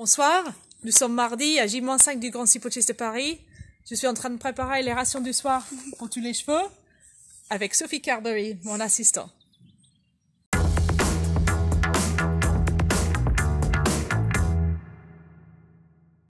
Bonsoir, nous sommes mardi à J-5 du Grand Cipotis de Paris. Je suis en train de préparer les rations du soir pour tous les chevaux avec Sophie Carberry, mon assistant.